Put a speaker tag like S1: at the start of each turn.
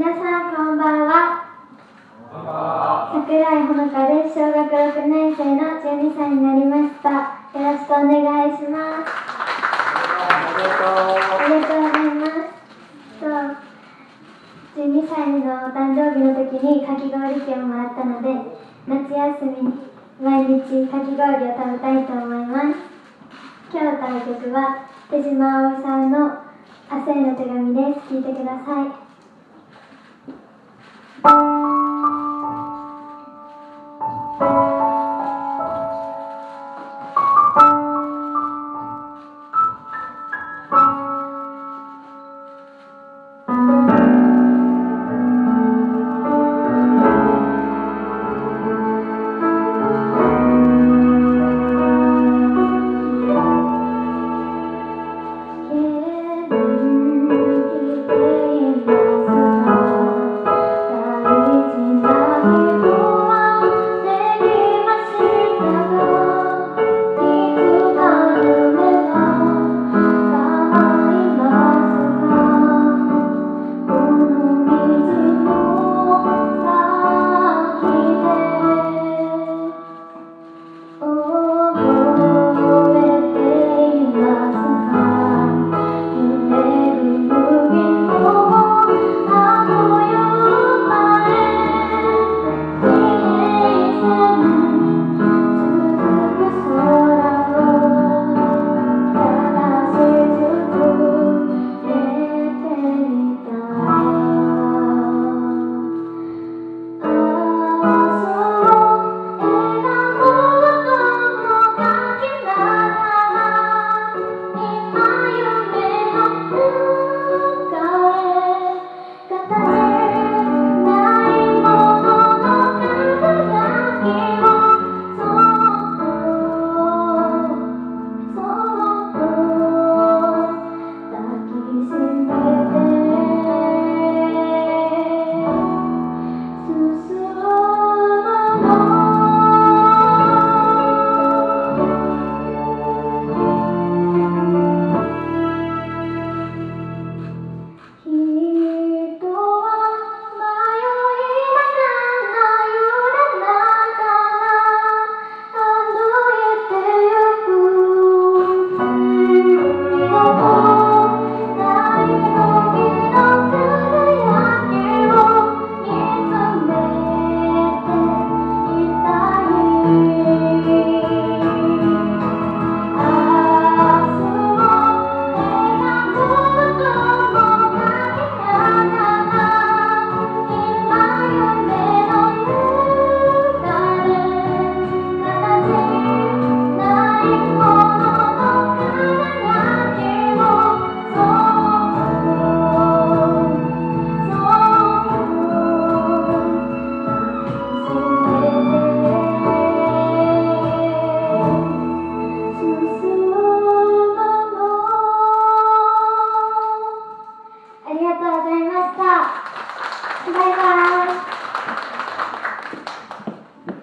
S1: 皆さんこんばんは。桜井ほのかです小学6年生の12歳になりました。よろしくお願いします。ありがとうございますと12歳のお誕生日の時にかき氷券をもらったので夏休みに毎日かき氷を食べたいと思います。今日歌う曲は手島葵さんの「明日への手紙」です聴いてください
S2: you